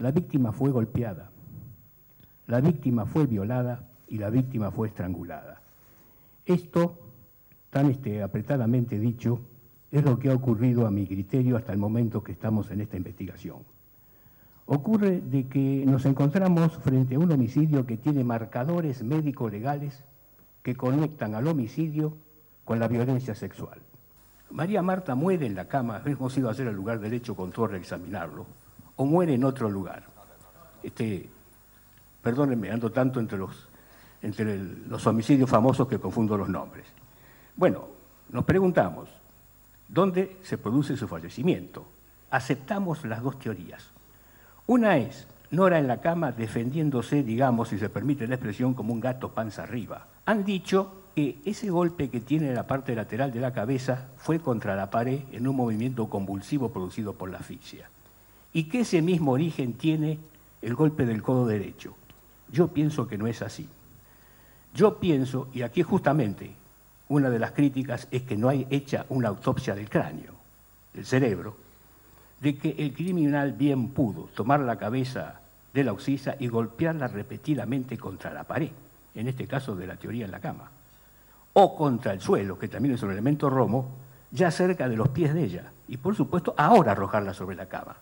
La víctima fue golpeada, la víctima fue violada y la víctima fue estrangulada. Esto, tan este, apretadamente dicho, es lo que ha ocurrido a mi criterio hasta el momento que estamos en esta investigación. Ocurre de que nos encontramos frente a un homicidio que tiene marcadores médico-legales que conectan al homicidio con la violencia sexual. María Marta muere en la cama, hemos ido a hacer el lugar derecho con Torre a examinarlo, o muere en otro lugar. Este, perdónenme, ando tanto entre los, entre los homicidios famosos que confundo los nombres. Bueno, nos preguntamos, ¿dónde se produce su fallecimiento? Aceptamos las dos teorías. Una es Nora en la cama defendiéndose, digamos, si se permite la expresión, como un gato panza arriba. Han dicho que ese golpe que tiene en la parte lateral de la cabeza fue contra la pared en un movimiento convulsivo producido por la asfixia. Y que ese mismo origen tiene el golpe del codo derecho. Yo pienso que no es así. Yo pienso, y aquí justamente una de las críticas es que no hay hecha una autopsia del cráneo, del cerebro, de que el criminal bien pudo tomar la cabeza de la oxisa y golpearla repetidamente contra la pared, en este caso de la teoría en la cama, o contra el suelo, que también es un elemento romo, ya cerca de los pies de ella, y por supuesto ahora arrojarla sobre la cama.